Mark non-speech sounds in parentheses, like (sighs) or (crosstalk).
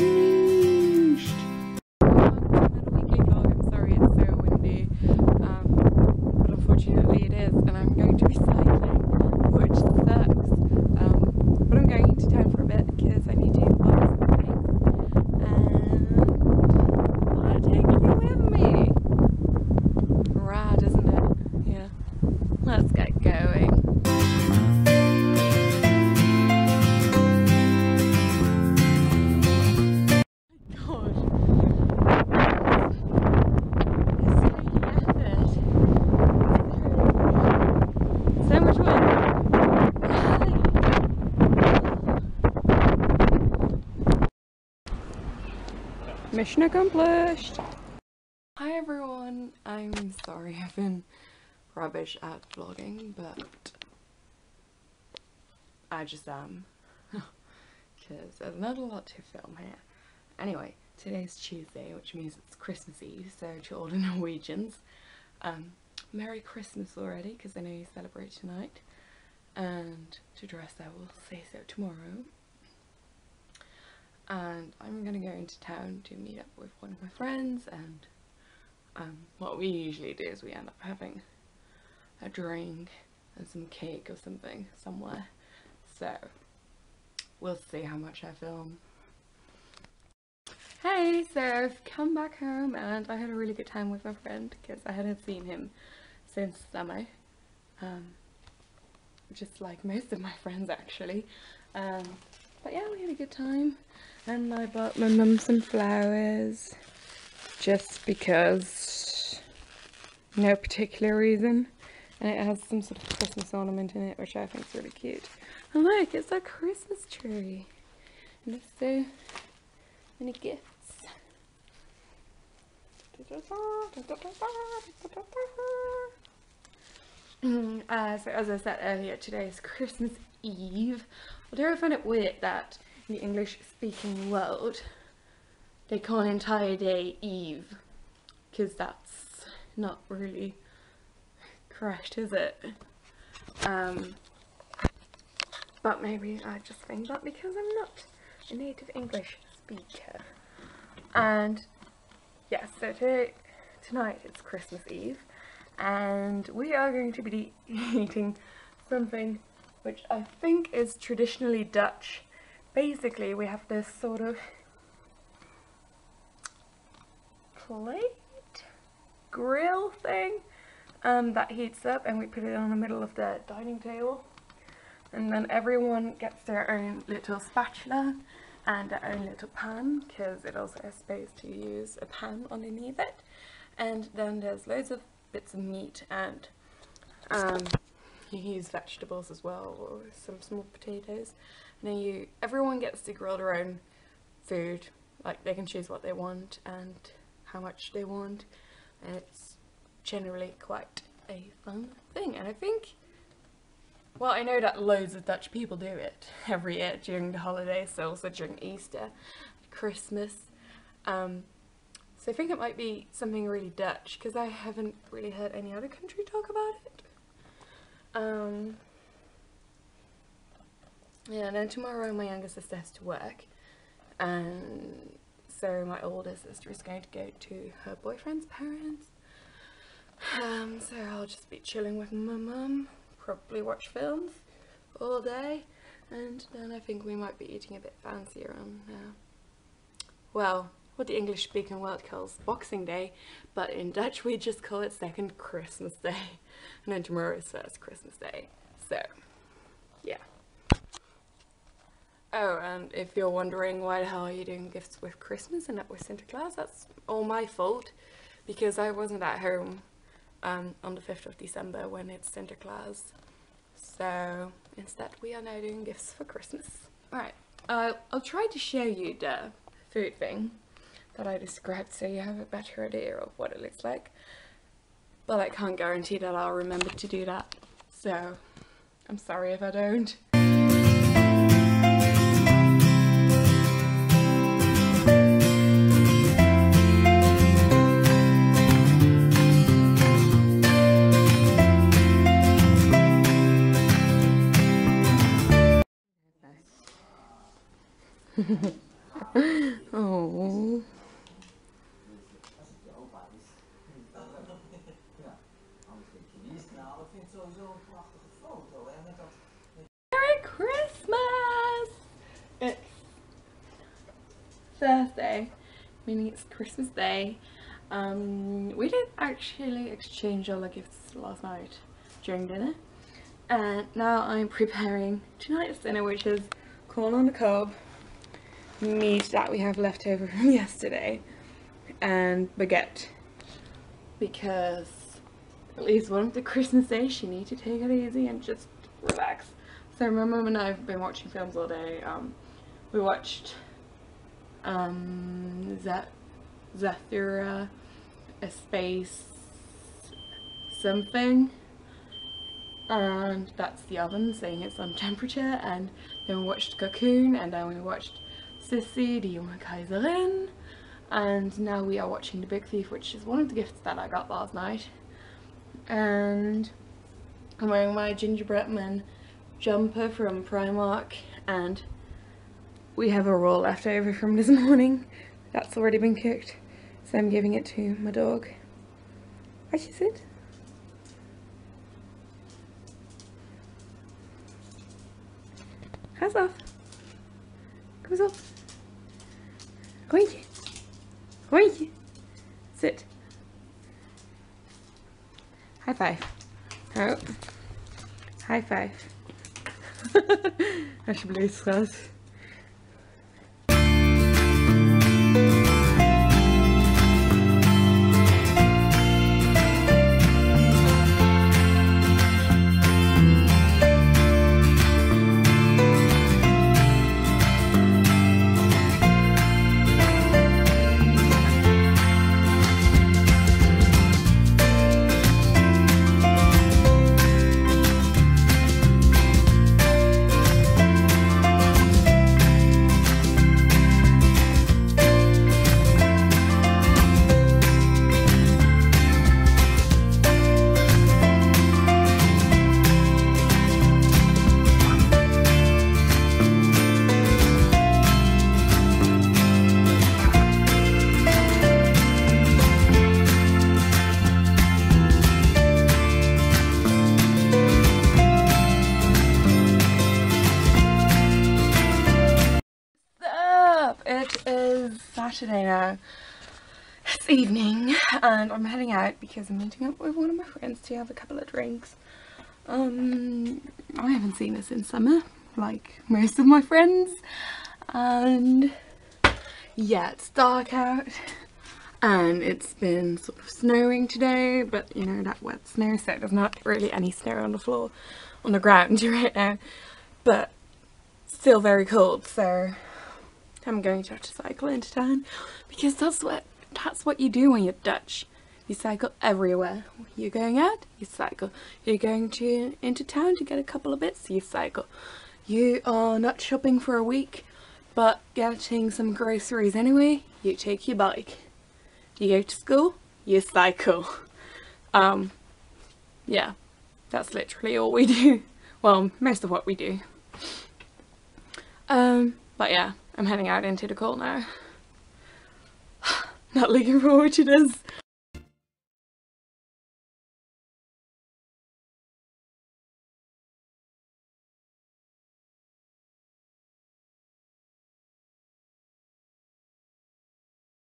finished. Mission accomplished. Hi everyone. I'm sorry (laughs) I've been rubbish at vlogging, but I just (laughs) am. Because there's not a lot to film here. Anyway, today's Tuesday, which means it's Christmas Eve, so to all the (laughs) Norwegians, um, Merry Christmas already, because I know you celebrate tonight. And to dress I will say so tomorrow. And I'm gonna go into town to meet up with one of my friends and um, what we usually do is we end up having a drink and some cake or something somewhere. So we'll see how much I film. Hey, so I've come back home and I had a really good time with my friend because I hadn't seen him since summer. Um, just like most of my friends actually. Um, but yeah, we had a good time and I bought my mum some flowers just because no particular reason and it has some sort of Christmas ornament in it which I think is really cute. And look, it's a Christmas tree and there's so many gifts. Uh, so as I said earlier, today is Christmas Eve. Although do find it weird that in the English speaking world they call an entire day Eve because that's not really correct is it? Um, but maybe I just think that because I'm not a native English speaker. And yes, so today, tonight it's Christmas Eve and we are going to be (laughs) eating something which I think is traditionally Dutch. Basically we have this sort of plate grill thing um, that heats up and we put it on the middle of the dining table and then everyone gets their own little spatula and their own little pan because it also has space to use a pan underneath it and then there's loads of bits of meat and um, (laughs) you use vegetables as well or some small potatoes. And then you everyone gets to grill their own food. Like they can choose what they want and how much they want. And it's generally quite a fun thing and I think well I know that loads of Dutch people do it (laughs) every year during the holidays so also during Easter Christmas. Um, so I think it might be something really Dutch because I haven't really heard any other country talk about it um, yeah and then tomorrow my younger sister has to work. And so my older sister is going to go to her boyfriend's parents. Um, so I'll just be chilling with my mum, probably watch films all day, and then I think we might be eating a bit fancier on, uh, well, what the English speaking world calls Boxing Day, but in Dutch we just call it second Christmas Day, (laughs) and then tomorrow is first Christmas Day, so, yeah. Oh, and if you're wondering why the hell are you doing gifts with Christmas and not with Santa Claus, that's all my fault, because I wasn't at home um, on the 5th of December when it's Santa Claus. So instead we are now doing gifts for Christmas. Alright, uh, I'll try to show you the food thing that I described so you have a better idea of what it looks like. But I can't guarantee that I'll remember to do that. So I'm sorry if I don't. (laughs) (laughs) oh. Merry Christmas! It's Thursday, meaning it's Christmas Day. Um, we didn't actually exchange all our gifts last night during dinner. And now I'm preparing tonight's dinner, which is corn on the cob, meat that we have left over from (laughs) yesterday, and baguette. Because at least one of the Christmas days you need to take it easy and just relax. So my mum and I have been watching films all day. Um, we watched um, Zathura, a space something. And that's the oven saying it's on temperature. And then we watched Cocoon and then we watched Sissi, die junge Kaiserin. And now we are watching The Big Thief which is one of the gifts that I got last night. And I'm wearing my gingerbread man jumper from Primark and we have a roll left over from this morning that's already been cooked so I'm giving it to my dog. What is it? Hands off. Eens op. Rondje. Rondje. Sit. High five. Oh. High five. (laughs) Alsjeblieft, schat. Saturday now. It's evening and I'm heading out because I'm meeting up with one of my friends to have a couple of drinks. Um, I haven't seen her since summer, like most of my friends. And yeah, it's dark out and it's been sort of snowing today, but you know, that wet snow, so there's not really any snow on the floor, on the ground (laughs) right now, but still very cold, so I'm going to have to cycle into town because that's what that's what you do when you're Dutch. You cycle everywhere. You're going out, you cycle. You're going to into town to get a couple of bits, you cycle. You are not shopping for a week, but getting some groceries anyway, you take your bike. You go to school, you cycle. Um, yeah, that's literally all we do. (laughs) Well, most of what we do. Um, but yeah, I'm heading out into the cold now. (sighs) Not looking forward to this.